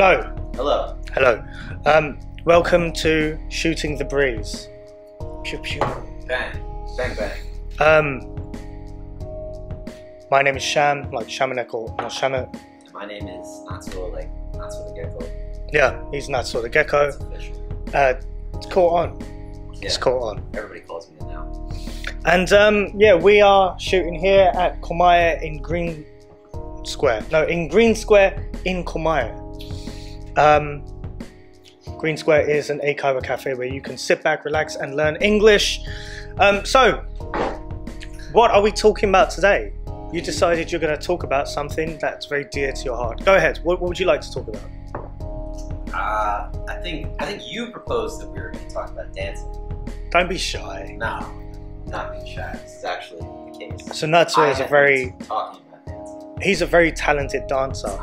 Hello, Hello. hello. Um, welcome to Shooting the Breeze. Pew, pew. Bang. Bang bang. Um, my name is Sham, like Shamanek or not Shaman. My name is Natsuo, like Natsuo the Gecko. Yeah, he's Natsuo the Gecko. Uh, it's caught on. Yeah. It's caught on. Everybody calls me now. And um, yeah, we are shooting here at Komae in Green Square. No, in Green Square in Komae. Um, Green Square is an Eikaiwa cafe where you can sit back, relax, and learn English. Um, so, what are we talking about today? You decided you're going to talk about something that's very dear to your heart. Go ahead. What, what would you like to talk about? Uh, I think I think you proposed that we were going to talk about dancing. Don't be shy. No, not being shy. This is actually the case. So Natsuo I is a very talking about dancing. he's a very talented dancer.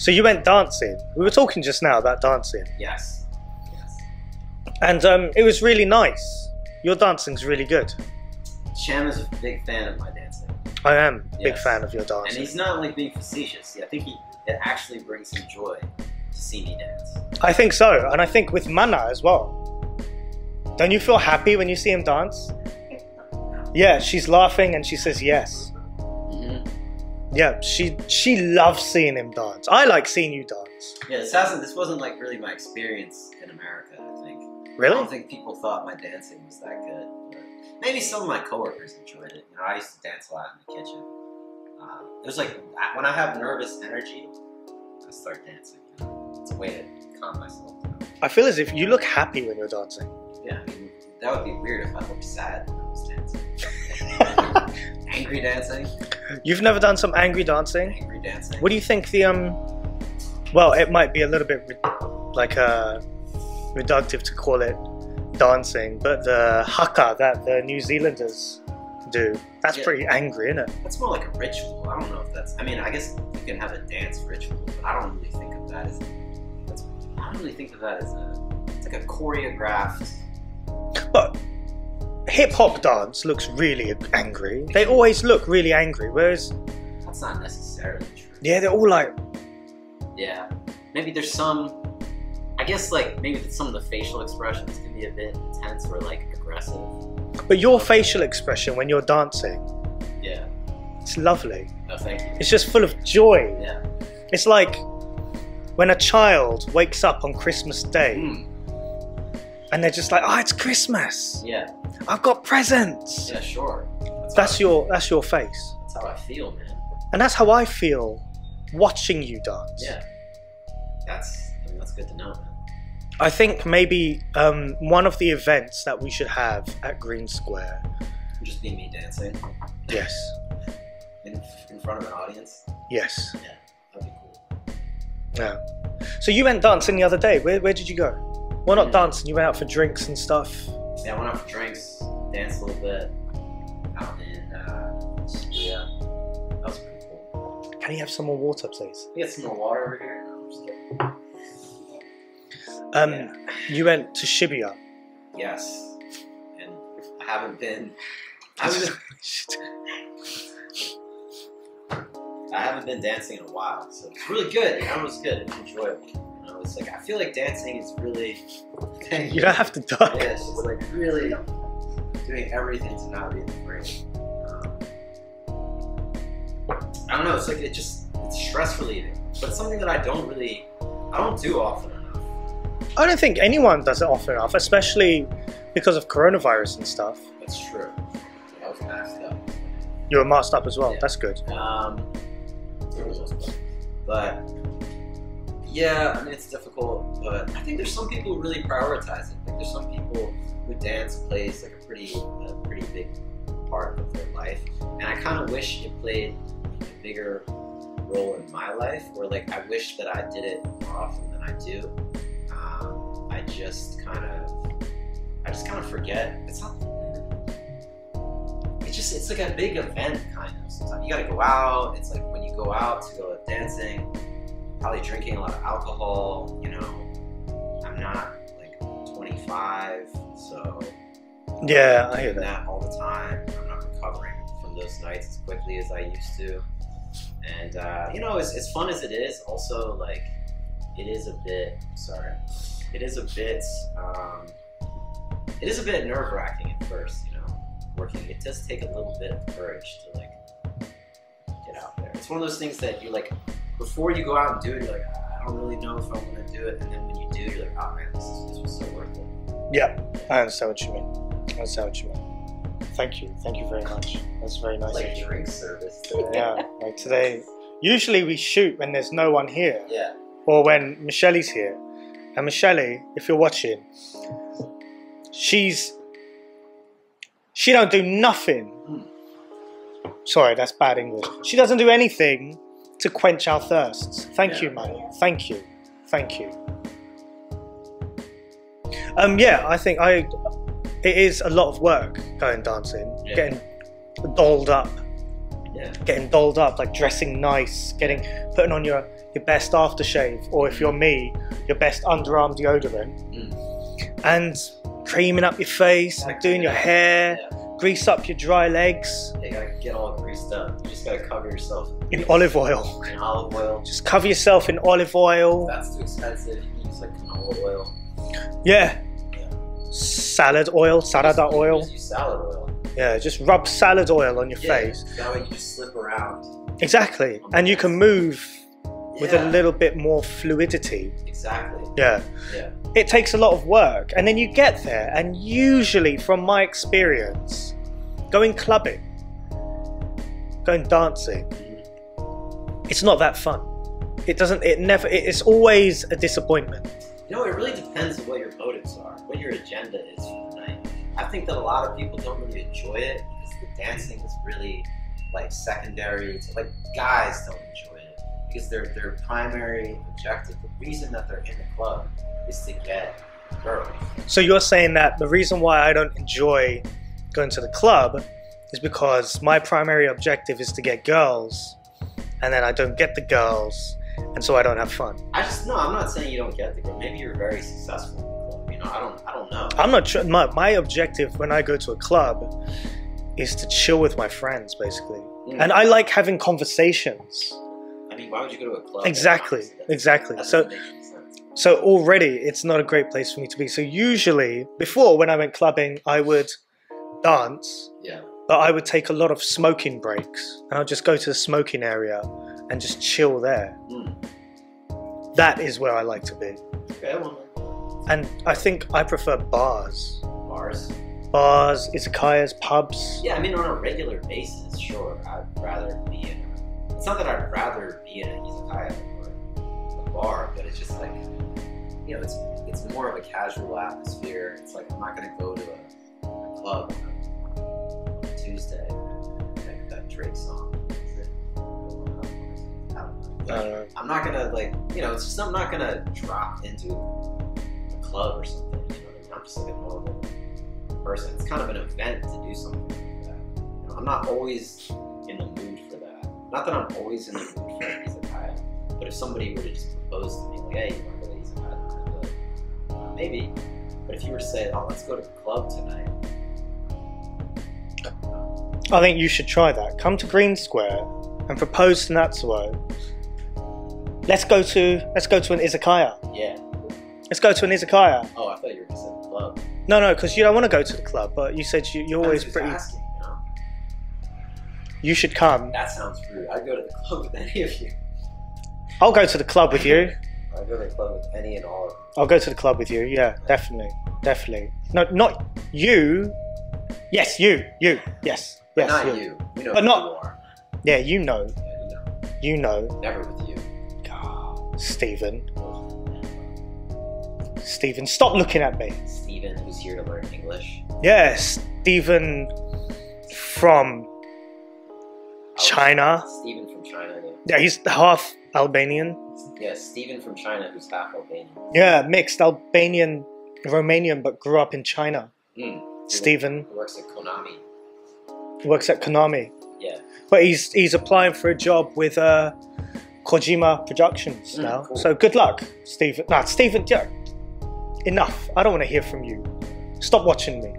So you went dancing. We were talking just now about dancing, Yes. Yes. and um, it was really nice. Your dancing's really good. Sham is a big fan of my dancing, I am a big fan of your dancing. and he's not like being facetious. I think he it actually brings him joy to see me dance. I think so, and I think with Mana as well. Don't you feel happy when you see him dance? Yeah, she's laughing and she says yes. Yeah, she she loves seeing him dance. I like seeing you dance. Yeah, this hasn't. This wasn't like really my experience in America. I think. Really? I don't think people thought my dancing was that good. But maybe some of my coworkers enjoyed it. You know, I used to dance a lot in the kitchen. Um, it was like when I have nervous energy, I start dancing. You know? It's a way to calm myself down. I feel as if you look happy when you're dancing. Yeah, I mean, that would be weird if I looked sad when I was dancing. Angry dancing, You've never done some angry dancing? angry dancing. What do you think the um? Well, it might be a little bit like uh, reductive to call it dancing, but the haka that the New Zealanders do, that's Yeah. pretty angry, isn't it? That's more like a ritual. I don't know if that's. I mean, I guess you can have a dance ritual, but I don't really think of that as. That's, I don't really think of that as a. It's like a choreographed. Hip hop dance looks really angry. They always look really angry, whereas That's not necessarily true. yeah, they're all like Yeah. Maybe there's some. I guess like maybe some of the facial expressions can be a bit intense or like aggressive. But your facial expression when you're dancing, Yeah. it's lovely. No, thank you. It's just full of joy. Yeah. It's like when a child wakes up on Christmas Day Mm. And they're just like, "Oh, it's Christmas! Yeah. I've got presents." Yeah. Sure. That's, That's your that's your face, That's how I feel, man. and that's how I feel watching you dance. Yeah. That's. I mean, that's good to know, man. I think maybe um, one of the events that we should have at Green Square. Just be me dancing Yes, in, in front of an audience. yes, Yeah. That'd be cool. yeah. So you went dancing the other day. Where, where did you go? Well, not Yeah. dancing. You went out for drinks and stuff. Yeah, I went out for drinks, danced a little bit out in uh, Shibuya. That was pretty cool. Can you have some more water, please? We get some more water over here. No, I'm just kidding. Um, Yeah. you went to Shibuya. Yes, and I haven't been. I haven't, I haven't been dancing in a while, so it's really good. It was good. It was enjoyable. It's like I feel like dancing is really. Thank You don't have to duck. Yeah, like really doing everything to not be afraid. Um, I don't know. It's like it just it's stress relieving, but something that I don't really I don't do often enough. I don't think anyone does it often enough, especially because of coronavirus and stuff. That's true. I was masked up. You were masked up as well. Yeah. That's good. Um, for the most part. but yeah, I mean it's difficult. But I think there's some people who really prioritize it. Like there's some people who dance plays like a pretty a pretty big part of their life, and I kind of wish it played a bigger role in my life. Or like I wish that I did it more often than I do. Um, I just kind of I just kind of forget. It's not it's just it's like a big event kind of. Sometimes you gotta go out. It's like when you go out to go dancing, probably drinking a lot of alcohol. You know, I'm not like 25, so Yeah, I hear that. that all the time. I'm not recovering from those nights as quickly as I used to. And uh, you know, as, as fun as it is, also like it is a bit. Sorry, it is a bit. Um, it is a bit nerve wracking at first. You know, working. It does take a little bit of courage to like get out there. It's one of those things that you like before you go out and do it. You're like, "Ah, I don't really know if I want to do it, and then when you do, you're like, oh man, this, is, this was so worth it. Yeah, I understand what you mean. I understand what you mean. Thank you, thank you very much. That's very nice. Like of you. drink service. Today. Yeah, like today. Usually we shoot when there's no one here, Yeah. or when Michelle's here. And Michelle, if you're watching, she's she don't do nothing. Sorry, that's bad English. She doesn't do anything to quench our thirsts. Thank Yeah. you, man. Thank you. Thank you. Um, yeah, I think I. It is a lot of work going dancing, Yeah. getting dolled up, Yeah. getting dolled up, like dressing nice, getting putting on your your best aftershave, or if you're me, your best underarm deodorant, Mm. and creaming up your face, like doing your hair. Grease up your dry legs You gotta get all greased up. You just gotta cover yourself in olive oil. in olive oil. Just cover yourself in olive oil. If that's too expensive, you can use like canola oil. Yeah. Yeah. Salad oil, salada Just- oil. Just salad oil. Yeah, just rub salad oil on your Yeah, face. That way you just slip around. Exactly. And you can move with Yeah, a little bit more fluidity. Exactly. Yeah. Yeah. It takes a lot of work. And then you get there, and usually, from my experience, going clubbing, going dancing, it's not that fun. It doesn't, it never, it's always a disappointment. You know, it really depends on what your motives are, what your agenda is for the night. I think that a lot of people don't really enjoy it because the dancing is really like secondary to like guys don't enjoy it because their their primary objective, the reason that they're in the club is to get girls. So you're saying that the reason why I don't enjoy going to the club is because my primary objective is to get girls, and then I don't get the girls, and so I don't have fun. I just no, I'm not saying you don't get the girl. Maybe you're very successful in. You know, I don't I don't know. I'm not tr- my, my objective when I go to a club is to chill with my friends, basically. Mm. And I like having conversations. Mean, why would you go to a club? Exactly, exactly. that So doesn't make any sense. so already it's not a great place for me to be. So usually before when I went clubbing, I would dance, Yeah. but I would take a lot of smoking breaks, and I'll just go to the smoking area and just chill there. Mm. That is where I like to be. And I think I prefer bars. bars. Bars, izakayas, pubs. Yeah, I mean, on a regular basis, sure. I'd rather be in. It's not that I'd rather be in a izakaya or a bar, but it's just like, you know, it's it's more of a casual atmosphere. It's like I'm not gonna go to a, a club on a Tuesday. Like that Drake song. Is it? I don't know. I don't know. I'm not gonna like, you know, it's just I'm not gonna drop into a club or something. You know, I mean? I'm just like a normal person. It's kind of an event to do something like that. You know, I'm not always in the mood. Not that I'm always in the mood for an izakaya, but if somebody were to just propose to me, like, hey, you want to go to izakaya? I'd be like, uh, maybe. But if you were to say, oh, let's go to the club tonight, I think you should try that. Come to Green Square and propose to Natsuo. Let's go to let's go to an izakaya. yeah. Let's go to an izakaya. Oh, I thought you were gonna say the club. No, no, because you don't want to go to the club, but you said you, you're always pretty. asking, you should come. That sounds rude. I'd go to the club with any of you. I'll go to the club with you. I'd go to the club with any and all of you. I'll go to the club with you. Yeah, definitely, definitely. No, not you. Yes, you, you. Yes, But yes. not you. you. You know But not- you are. Yeah, you know, Yeah, you know. you know. Never with you. Ah, Stephen, Stephen, stop looking at me. Stephen, who's here to learn English. Yeah, Stephen from China. Steven from China, yeah. Yeah, he's half Albanian. Yeah, Steven from China, who's half Albanian. Yeah, mixed Albanian, Romanian, but grew up in China. Mm. Stephen works at Konami. works at Konami, Yeah. but he's he's applying for a job with uh, Kojima Productions Mm, now. cool. So good luck, Stephen. Nah, Stephen, yeah, enough. I don't want to hear from you. Stop watching me.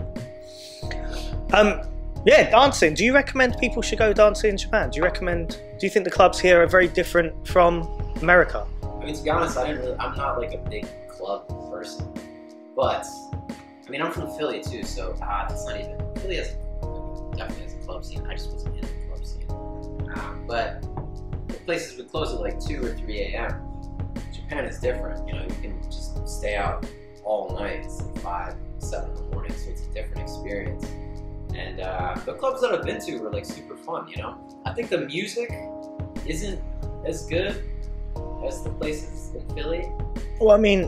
Um, Yeah, dancing. Do you recommend people should go dancing in Japan? Do you recommend? Do you think the clubs here are very different from America? I mean, to be honest, I didn't really. I'm not like a big club person, but I mean, I'm from Philly too, so ah, that's not even. Philly has definitely has a club scene. I just wasn't in the club scene. Um, but the places would close at like two or three a.m. Japan is different. You know, you can just stay out all night. It's like five, seven the clubs that I've been to were like super fun. You know, I think the music isn't as good as the places in Philly. Well, I mean,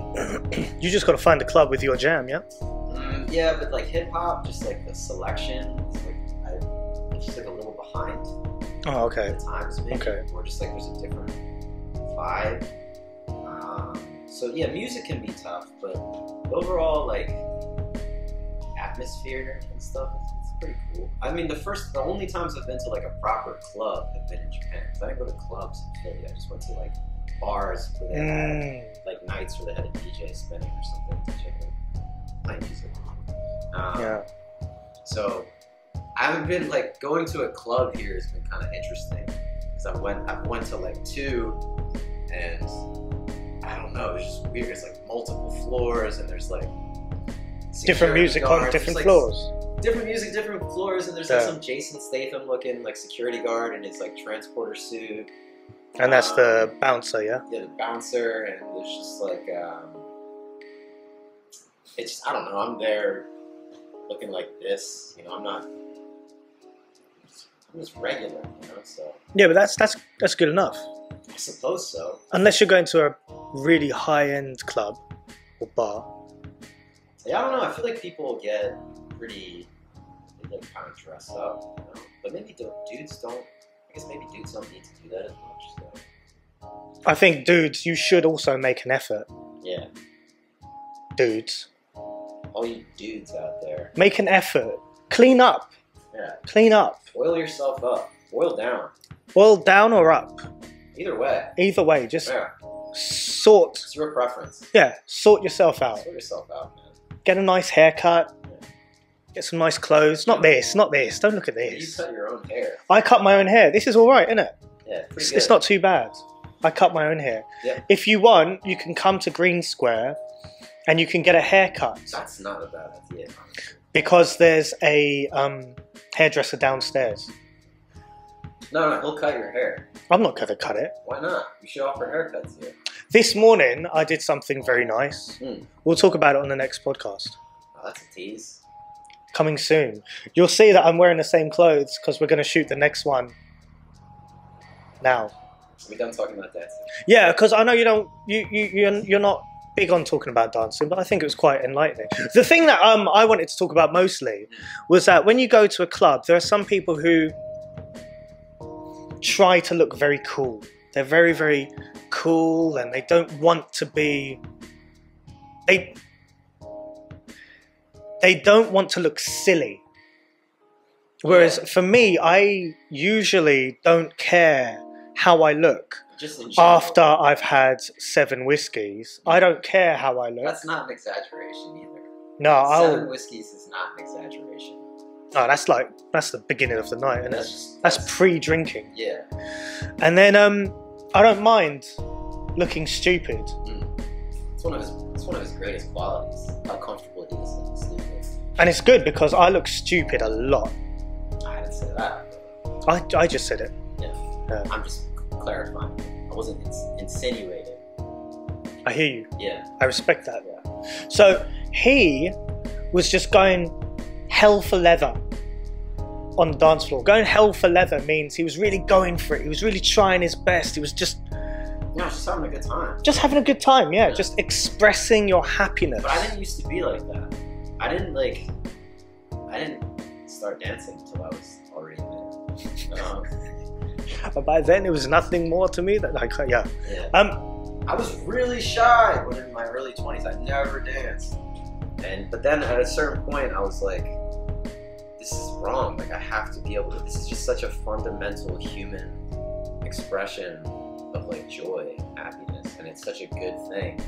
you just got to find a club with your jam, yeah. Mm, yeah, but like hip hop, just like the selection, it's like I, it's just like a little behind Oh, okay. at times, maybe, Okay. or just like there's a different vibe. Um, so yeah, music can be tough, but overall, like atmosphere and stuff, it's, it's pretty cool. I mean, the first, the only times I've been to like a proper club have been in Japan. 'cause I didn't go to clubs in Philly. I just went to like bars where they had Mm, like nights where they had a DJ spinning or something to check out play music. Um, yeah. So I haven't been like going to a club here has been kind of interesting because I went I went to like two and I don't know it's just weird. It's like multiple floors and there's like Different music on different There's, like, floors. Different music, different floors, and there's like some Jason Statham looking like security guard in his like transporter suit. And that's the bouncer, yeah. yeah, the bouncer, and there's just like, um, it's just, I don't know, I'm there looking like this, you know, I'm not, I'm just regular, you know, so Yeah, but that's that's that's good enough. I suppose so. Unless you're going to a really high-end club or bar. Yeah, I don't know, I feel like people get pretty, they like kind of dress up, you know, but maybe dudes don't, I guess maybe dudes don't need to do that as much, so, I think, dudes, you should also make an effort. yeah, Dudes, all you dudes out there, make an effort. Clean up. yeah, Clean up. oil yourself up, boil down, Oil down or up. either way, Either way, just yeah, sort. it's your preference. Yeah, sort yourself out. Sort yourself out, man. Get a nice haircut. Get some nice clothes. Not this. Not this. Don't look at this. You cut your own hair. I cut my own hair. This is all right, isn't it? Yeah, It's, it's not too bad. I cut my own hair. Yeah. If you want, you can come to Green Square and you can get a haircut That's not a bad idea. because there's a um, hairdresser downstairs. No, no, he'll cut your hair. I'm not going to cut it. Why not? You should offer haircuts here. This morning, I did something very nice. Hmm. We'll talk about it on the next podcast. Oh, that's a tease. Coming soon. You'll see that I'm wearing the same clothes because we're going to shoot the next one now. We're we done talking about dancing? Yeah, because I know you don't, you, you, you're, you're not big on talking about dancing, but I think it was quite enlightening. The thing that um, I wanted to talk about mostly was that when you go to a club, there are some people who try to look very cool. They're very, very cool and they don't want to be. They. They don't want to look silly. Whereas Yeah. for me, I usually don't care how I look Just in general. after I've had seven whiskies. I don't care how I look. That's not an exaggeration either. no, Seven I'll. whiskeys is not an exaggeration. No, that's like that's the beginning of the night, and That's that's that's pre-drinking. yeah. And then um, I don't mind looking stupid. It's one of his. It's one of his greatest qualities. How comfortable he is looking stupid. And it's good because I look stupid a lot. I didn't say that. I, I just said it. I'm just clarifying. I wasn't ins- insinuating. I hear you. Yeah. I respect that. Yeah. So he was just going hell for leather on the dance floor. Going hell for leather means he was really going for it. He was really trying his best. He was just No, just having a good time. just having a good time. Yeah, Yeah. just expressing your happiness. But I didn't used to be like that. I didn't like. I didn't start dancing until I was already there. Um, But by then, it was nothing more to me than like, yeah. yeah. Um, I was really shy when in my early twenties. I never danced, and but then at a certain point, I was like, "This is wrong. Like I have to be able to. This is just such a fundamental human expression of like joy, happiness, and it's such a good thing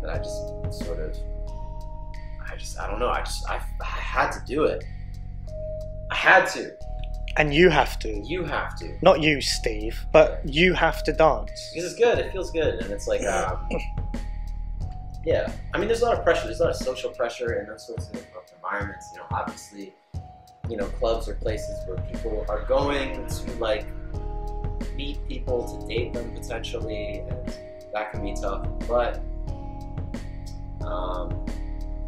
that I just sort of, I just, I don't know. I just, I, I had to do it. I had to. and you have to. You have to. Not you, Steve, but you have to dance. Because it's good. It feels good, and it's like, um, yeah. I mean, there's a lot of pressure. There's a lot of social pressure in those sorts of environments. You know, obviously, you know, clubs are places where people are going to like meet people to date them potentially, and that can be tough. But, um,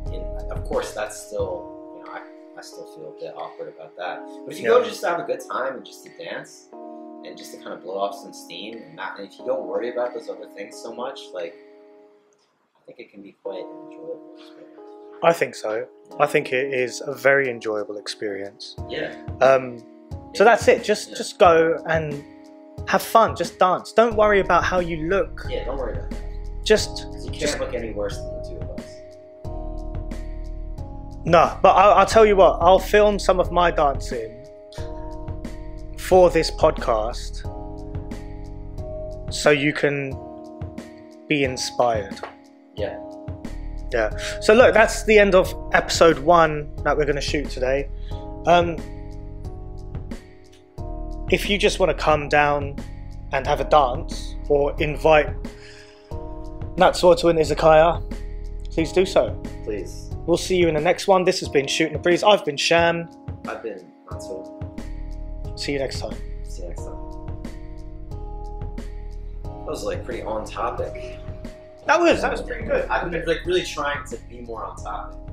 and of course, that's still, you know, I, I still feel a bit awkward about that. But if you go just to have a good time and just to dance and just to kind of blow off some steam, and not, and if you don't worry about those other things so much, like, I think it can be quite an enjoyable experience. I think so. I think it is a very enjoyable experience. Yeah. Um, so that's it. Just Yeah. just go and have fun. Just dance. Don't worry about how you look. Yeah, don't worry about that. Just. you can't Just- look any worse than the two of us. no. But I'll, I'll tell you what. I'll film some of my dancing for this podcast, so you can be inspired. Yeah. Yeah. So look, that's the end of episode one that we're going to shoot today. Um, if you just want to come down and have a dance or invite Natsuo to an izakaya, please do so. Please. We'll see you in the next one. This has been Shooting the Breeze. I've been Sham. I've been Natsuo. See you next time. See you next time. That was like pretty on topic. That was that was pretty good. I've been like really trying to be more on topic.